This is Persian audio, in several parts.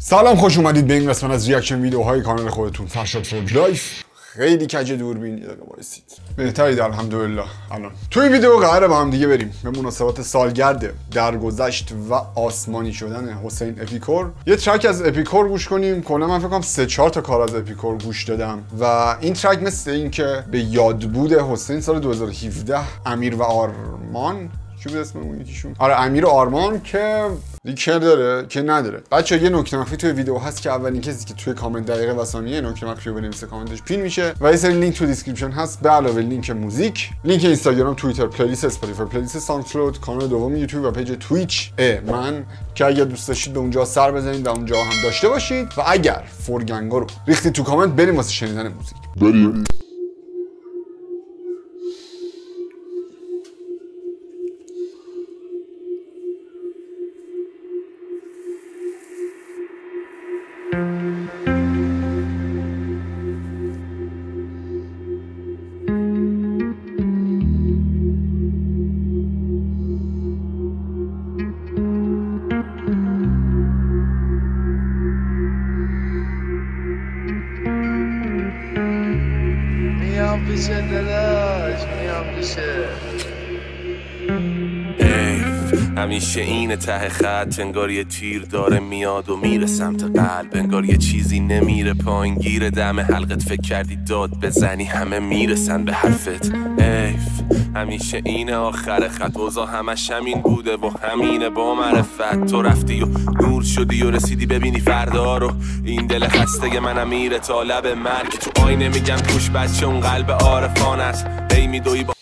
سلام خوش اومدید به این قسمت از reaction ویدیوهای کانال خودتون. فرشاد 4 Life. خیلی کج دوربین یه دقیقه وایسید. بهترید الحمدلله. الان. تو این ویدیو قراره با هم دیگه بریم. به مناسبت سالگرد درگذشت و آسمانی شدن حسین اپیکور. یه track از اپیکور گوش کنیم. کلا من فکر کنم سه چهار تا کار از اپیکور گوش دادم. و این track مثل اینکه به یادبود حسین سال 2017 امیر و آرمان چی بود اسم اون یکیشون؟ آره امیر آرمان که lyric داره که نداره. بچه یه نکته مخفی توی ویدیو هست که اولین کسی که توی کامنت دقیقه و ثانیه نکته مخفی رو بنویسه comment ش pin میشه و یه سری لینک تو description هست به علاوه لینک موزیک لینک اینستاگرام توییتر playlist اسپاتیفای playlist ساوندکلاود کانال دوم یوتیوب و page تویچ. من که اگر دوست داشتید به اونجا سر بزنید و اونجا هم داشته باشید. و اگر 4gang ا رو ریختید تو کامنت بریم واسه شنیدن موزیک. بریم. میام پیش داداش میام پیشه حیف همیشه این ته خط انگار یه تیر داره میاد و میره سمت قلب انگار یه چیزی نمیره پایین. گیر دم حلقت فکر کردی داد بزنی همه می‌رسن به حرفت. حیف همیشه این آخر خط. اوضاع همش همین بوده و همینه با معرفت. تو رفتی و نور شدی و رسیدی ببینی فردا رو. این دل خسته منم میره تا لب مرگ. تو آینه میگم کوش بچه اون قلب عارفانت. هی میدوی با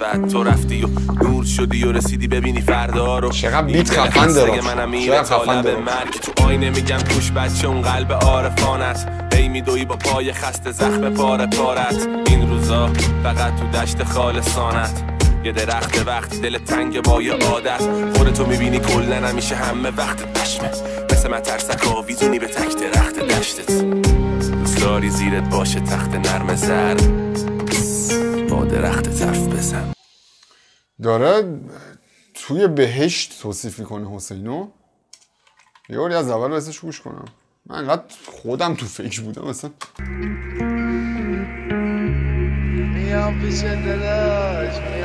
فت تو رفتی و نور شدی و رسیدی ببینی فردا رو. چقدر بیت این خفن داره. منم لب داره. مرگ. تو آینه میگم توش بچه اون قلب عارفانت هی میدوی با پای خسته زخم پاره پارت این روزا فقط تو دشت خالصانت. یه درخت وقتی دل تنگ با یه عادت. خودتو می‌بینی کلا همیشه همه وقت پشمه. مثل من ترسک آویزونی به تک درخت دشتت. دوست داری زیرت باشه تخت نرم زر درخت طرف بزن. داره توی بهشت توصیف می‌کنه حسینو. یه باری از اول ازش گوش کنم. من انقدر خودم تو فکر بودم مثلا میام پیش پیشه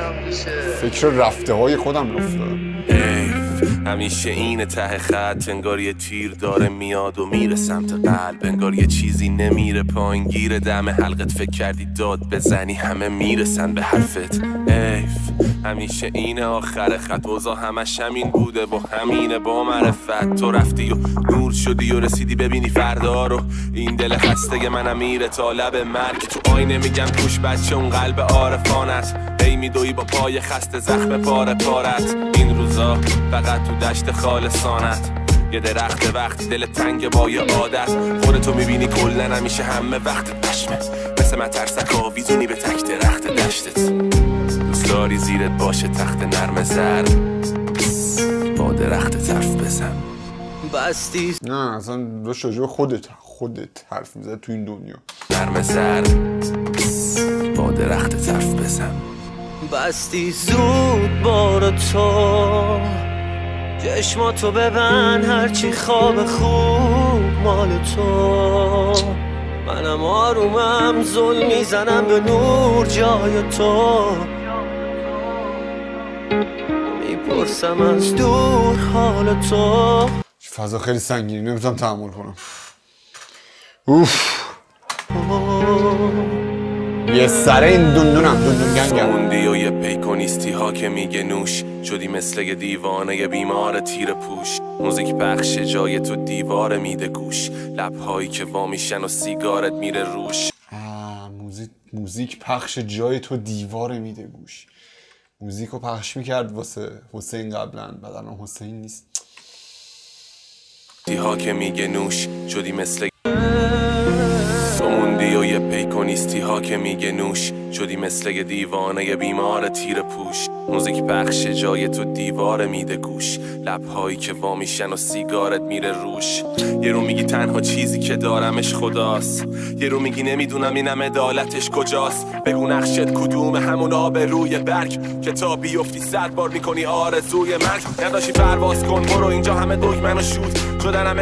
فکر رفته های خودم رفته همیشه این ته خط انگار یه تیر داره میاد و میره سمت قلب انگار یه چیزی نمیره پایین. گیر دم حلقت فکر کردی داد بزنی همه می‌رسن به حرفت. حیف. همیشه این آخر خط. اوضاع همش همین بوده و همینه با معرفت. تو رفتی و نور شدی و رسیدی ببینی فردا رو. این دل خسته منم میره تا لب مرگ. تو آینه میگم توش بچه اون قلب عارفانت. هی میدوی با پای خسته زخم پاره پارت. این روزا فقط تو دشت خالصانت. یه درخت وقتی دل تنگ با یه عادت خودتو می‌بینی کلا همیشه همه وقت پشمه. مثل من ترسک آویزونی به تک درخت دشتت. داری زیرت باشه تخت نرم زر با درخت طرف بزن. بستی. نه اصلا داشت راجع به خودت خودت حرف می‌زد تو این دنیا. نرم زر با درخت طرف بزن. بستی زود بار تو. چشماتو ببند هرچی خواب خوب مال تو. منم آرومم زل می‌زنم به نور جای تو. می‌پرسم از دور حال تو. فضا خیلی سنگینی نمی‌تونم تحمل کنم. اوف. یه سره این دندونم دندون گنگم. موندی و یه پیکونیستی ها که میگه نوش. شدی مثل یه دیوانه یه بیمار تیر پوش. موزیک پخش جای تو دیوار میده گوش. لبهایی که وامیشن و سیگارت میره روش. آه، موزیک موزیک پخش جای تو دیوار میده گوش. موزیک رو پخش می‌کرد واسه حسین قبلا بعد الان حسین نیست. ها که میگه نوش شدی مثل موندی و یه پیکونیستی ها که میگه نوش شدی مثل دیوانه بیمار تیر پوش. موزیک پخش جای تو دیوار میده گوش. لبهایی که وا میشن و سیگارت میره روش. یه رو میگی تنها چیزی که دارمش خداست. یه رو میگی نمی‌دونم اینم عدالتش کجاست. بگو نقشت کدوم همون آب روی برگ که تا بیفتی صد بار می‌کنی آرزوی مرگ. نداشی پرواز کن برو اینجا همه دکمن و شود شدن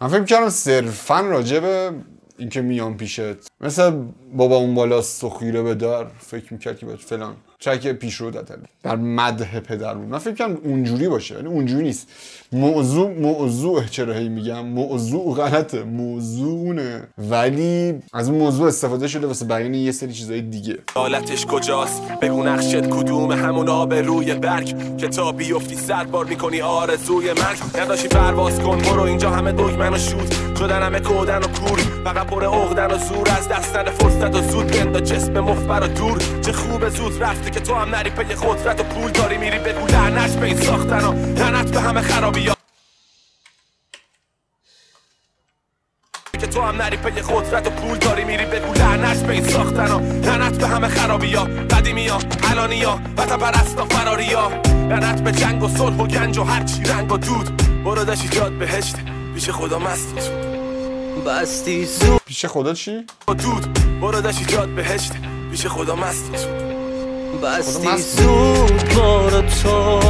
من فکر کردم صرفا راجع به اینکه میام پیشت. مثل بابا اون بالا سخیره به در فکر می‌کرد که باید فلان. چک پیش رو دادن در مده پدر بود. من فکر کنم اونجوری باشه ولی اونجوری نیست. موضوع موضوع چرا هی میگم؟ موضوع غلطه. موضوعونه. ولی از اون موضوع استفاده شده واسه بیان یه سری چیزای دیگه. حالتش کجاست؟ بگو نقشت کدوم؟ همون آب روی برگ. که تا بیفتی صد بار می‌کنی آرزوی مرگ. نداشی پرواز کن. برو اینجا همه دکمن و شود شدن همه کودن و کور فقط پر عقدن و زور از دستن فرصت و زود بندا جسم مفبر و دور. چه خوب زود رفته که تو هم نری پی قدرت و پول داری میری بگو لعنت به این ساختن و لعنت به همه خرابی ها. که تو هم نری پی قدرت و پول داری میری بگو لعنت به این ساختن و لعنت به همه خرابی ها. قدیمی ها الانی ها وطن پرستا فراری ها. لعنت به جنگ و صلح و گنج و هرچی رنگ و دود. برو جاد بهشت. پیش خدا مست. و سود بستی زود پیش خدا چی؟ دود برو داشی جاد بهشت. پیش خدا مست. و سود بستی. زود بار تو.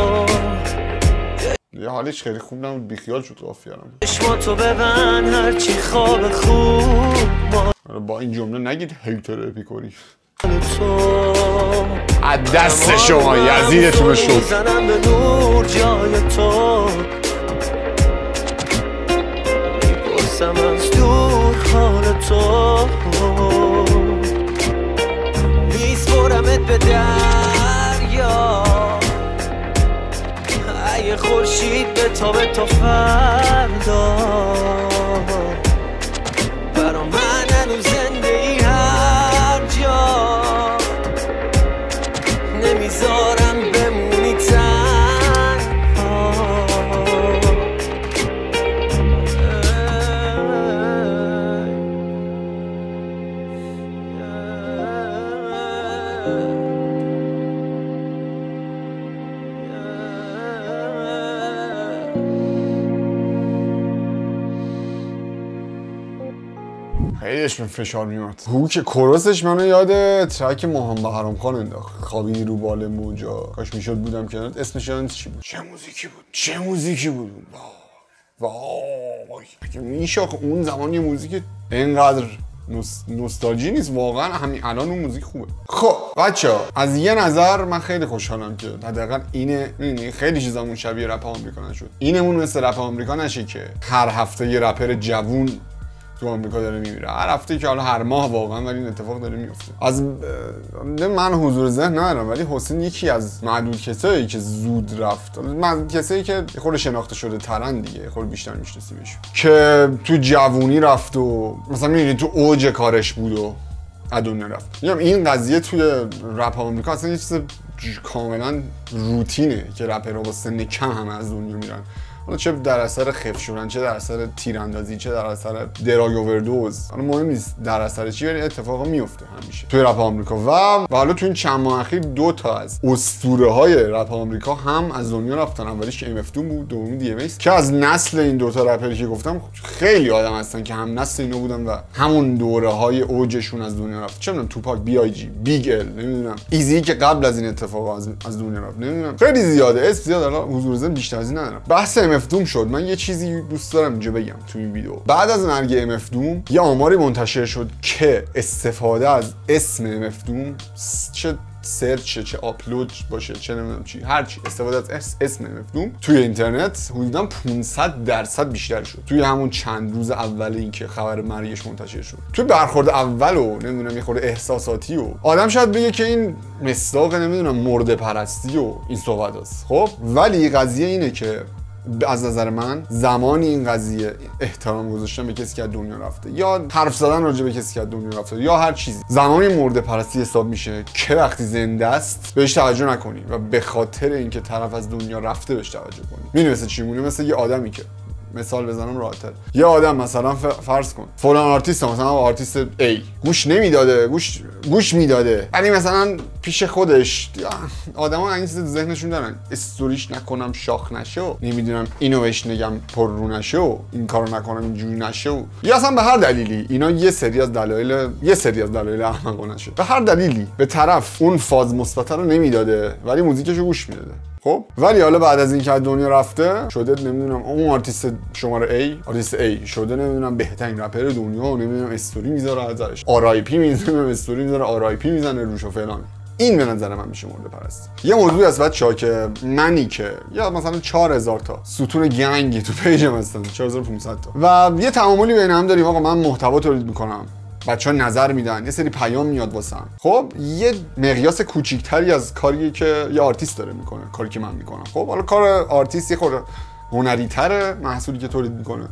یه حالش خیلی خوب نبود بیخیال شد قافیارم چشماتو ببن هرچی خواب خوب آره، با این جمله نگید هیتر اپیکوری. تو. از دست شما یزیدتون شد. زنم به نور جای تو. می‌پرسم از دور حال تو. میسپرمت به دریا. ای خورشید به تا فردا. خیلیش به فشار میومد هو که کورسش منو یاد ترک ماهان بهرام خان انداخت. خوابیدی رو بال موجا. کاش می‌شد بودم کنار. اسمش یادم چی بود؟ چه موزیکی بود؟ چه موزیکی بود؟ وای. اگه میشه اون زمان یه موزیک اینقدر نوس... نوستالژی نیست. واقعا همین الان اون موزیک خوبه. خب بچه از یه نظر من خیلی خوشحالم که حداقل اینه می‌دونی خیلی چیزامون شبیه رپ آمریکا نشد اینمون مثل رپ آمریکا نشه که هر هفته یه رپر جوون تو آمریکا داره میمیره. هر هفته که حالا هر ماه واقعا ولی این اتفاق داره میفته از من حضور ذهن ندارم ولی حسین یکی از معدود کسایی که زود رفت. من کسایی که خورده شناخته شده ترن دیگه خورده بیشتر میشناسیمش که تو جوونی رفت و مثلا می‌بینی تو اوج کارش بود و ادون رفت. میگم این قضیه توی رپ آمریکا اصلا یه چیز کاملا روتینه که رپرها با سن کم همه از دنیا میرن. حالا چه در اثر خفه شدن چه در اثر تیراندازی چه در اثر drug overdose. حالا مهم نیست در اثر چی ولی اتفاقا میفته همیشه. توی رپ آمریکا. و و حالا تو این چند ماه اخیر دو تا از اسطوره های رپ آمریکا هم از دنیا رفتن. اولیش MF DOOM بود دومی DMX که از نسل این دو تا رپری که گفتم خیلی آدم هستن که هم نسل اینا بودن و همون دوره های اوجشون از دنیا رفت. چه می‌دونم توپاک بی آی جی بیگ ال نمی‌دونم. ایزی که قبل از این اتفاق از, دنیا رفت. نمی‌دونم. خیلی زیاده. اسم زیاد حضور ذهن بیشتر از این ندارم. بحث MF DOOM شد. من یه چیزی دوست دارم اینجا بگم تو این ویدیو. بعد از مرگ MF DOOM یه آماری منتشر شد که استفاده از اسم MF DOOM چه search چه آپلود باشه چه نمی‌دونم چی هر چی. استفاده از اس- اسم MF DOOM توی اینترنت حدودا 500 درصد بیشتر شد. توی همون چند روز اول اینکه خبر مرگش منتشر شد. توی برخورد اول و نمی‌دونم یه خورده احساساتی و آدم شاید بگه که این مصداق نمی‌دونم مرده پرستی و این صحبت هست. خب ولی قضیه اینه که از نظر من زمانی این قضیه احترام گذاشتن به کسی که از دنیا رفته یا حرف زدن راجع به کسی که از دنیا رفته یا هر چیزی. زمانی مرده پرستی حساب میشه که وقتی زنده است بهش توجه نکنی و به خاطر اینکه طرف از دنیا رفته بهش توجه کنی. می‌دونی مثل چی مونه مثل یه آدمی که مثال بزنم راحت‌تر یه آدم مثلا فرض کن. فلان آرتیست مثلا artist A. گوش نمی‌داده گوش گوش می‌داده. ولی مثلا پیش خودش آدما این چیز ذهنشون دارن. استوریش نکنم شاخ نشه نمی‌دونم اینو بهش نگم پر رو نشه این کارو نکنم اینجوری نشه یا اصلا به هر دلیلی. اینا یه سری از دلایل یه سری از دلایل احمقانه شه به هر دلیلی. به طرف اون فاز مثبت رو نمی‌داده ولی موزیکشو گوش می‌داده. خب؟ ولی حالا بعد از اینکه از دنیا رفته شده نمی‌دونم اون آرتیست شماره A artist A شده نمی‌دونم بهترین رپر دنیا و نمی‌دونم استوری می‌ذاره ازش. RIP می‌زنه استوری می‌ذاره RIP می‌زنه روش فلان. این به نظر من میشه مرده پرستی. یه موضوعی از بچه‌ها که منی که یا مثلا 4000 تا. ستون گنگ تو page م هستن 4500 تا. و یه تعاملی بین هم داریم. آقا من محتوا تولید می‌کنم. بچه ها نظر میدن. یه سری پیام میاد واسم. خب یه مقیاس کوچیکتری از کاری که یه آرتیست داره می‌کنه کاری که من می‌کنم. خب حالا کار آرتیست یه خورده هنری تره محصولی که تولید می‌کنه.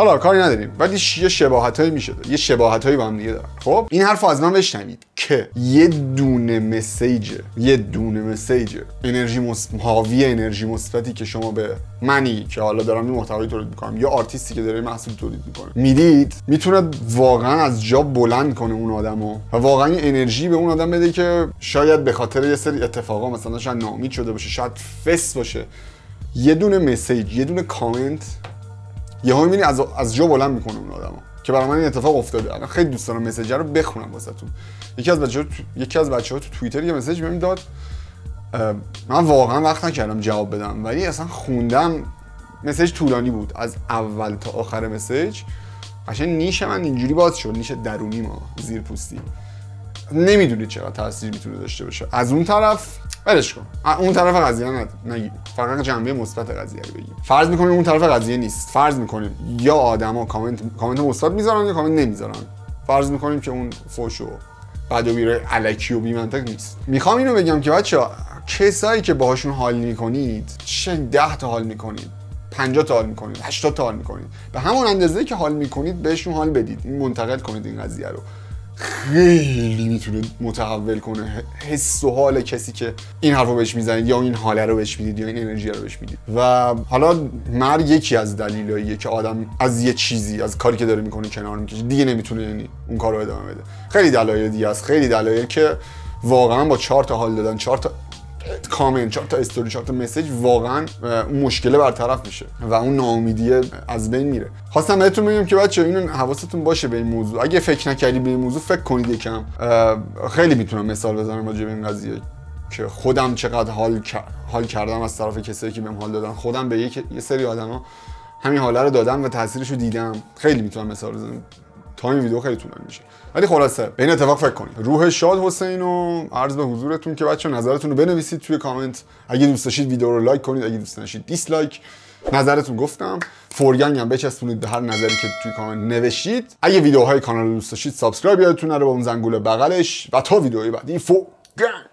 حالا کاری نداریم. ولی یه شباهت هایی میشه یه شباهت هایی با هم دیگه دارن خب؟ این حرف از من بشنوید که یه دونه مسیج یه دونه مسیج انرژی. حاوی انرژی مثبتی که شما به منی که حالا دارم این محتوایی تولید می‌کنم یا آرتیستی که داره محصول تولید می‌کنه می‌دید می‌تونه واقعا از جا بلند کنه اون آدمو و واقعا انرژی به اون آدم بده که شاید به خاطر یه سری اتفاقا مثلا شاید ناامید شده باشه شاید فس باشه. یه دونه مسیج یه دونه کامنت یهو می‌بینی از از جا بلند می‌کنه اون آدمو که برای من این اتفاق افتاده. الان خیلی دوست دارم مسیج رو بخونم واسهتون. یکی از بچه‌ها تو... یکی از بچه‌ها تو توییتر یه مسیج بهم داد من واقعا وقت نکردم جواب بدم ولی اصلا خوندم مسیج طولانی بود. از اول تا آخر مسیج قشنگ نیش من اینجوری باز شد نیش درونی ما زیر پوستی نمی‌دونید چقدر تاثیر می‌تونه داشته باشه. از اون طرف ولش کن. اون طرف قضیه ند- نگیم فقط جنبه مثبت قضیه رو بگیم. فرض می‌کنیم اون طرف قضیه نیست. فرض می‌کنیم یا آدما کامنت کامنت مثبت می‌ذارن یا کامنت نمی‌ذارن. فرض می‌کنیم که اون فوش و بد و بیره الکی و بی‌منطق نیست. می‌خوام اینو بگم که بچه کسایی که باهاشون حال می‌کنید چه 10 تا حال می‌کنید 50 تا حال می‌کنید 80 تا حال می‌کنید. به همون اندازه که حال می‌کنید بهشون حال بدید. این منتقل کنید این قضیه رو. خیلی می‌تونه متحول کنه. حس و حال کسی که این حرف رو بهش می‌زنید یا این حاله رو بهش می‌دید یا این انرژی رو بهش می‌دید. و حالا مرگ یکی از دلایلیه که آدم از یه چیزی از کاری که داره می‌کنه کنار می‌کشه. دیگه نمی‌تونه یعنی اون کار رو ادامه بده. خیلی دلایل دیگه است. خیلی دلایل که واقعا با چهار تا حال دادن چهار تا کامنت چهار تا استوری چهار تا مسیج واقعا مشکله برطرف میشه و اون ناامیدی از بین میره. خواستم بهتون بگم که بچه اینو حواستون باشه به این موضوع. اگه فکر نکردی به این موضوع فکر کنید یکم. خیلی می‌تونم مثال بزنم راجع به این قضیه که خودم چقدر حال حال کردم از طرف کسایی که بهم حال دادن. خودم به یک یه سری آدما همین حاله رو دادم و تاثیرش رو دیدم. خیلی می‌تونم مثال بزنم. تا این ویدیو خیلی طولانی میشه. ولی خلاصه به این اتفاق فکر کنید. روح شاد حسین و عرض به حضورتون که بچه نظرتون رو بنویسید توی کامنت. اگه دوست داشتید ویدیو رو like کنید اگه دوست داشتید dislike نظرتون گفتم. 4gang هم بچسبونید به هر نظری که توی کامنت نوشتید. اگه ویدیوهای کانال رو دوست داشتید subscribe یادتون نره با اون زنگوله بغلش. و تا ویدیوهای بعدی 4gang